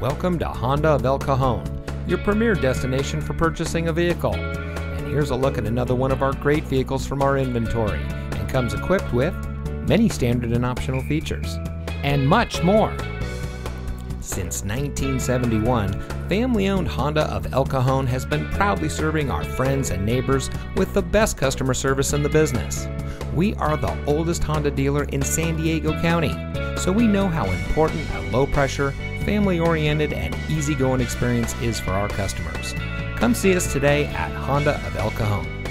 Welcome to Honda of El Cajon, your premier destination for purchasing a vehicle. And here's a look at another one of our great vehicles from our inventory and comes equipped with many standard and optional features and much more. Since 1971, family owned Honda of El Cajon has been proudly serving our friends and neighbors with the best customer service in the business. We are the oldest Honda dealer in San Diego County, so we know how important a low pressure, family oriented, and easygoing experience is for our customers. Come see us today at Honda of El Cajon.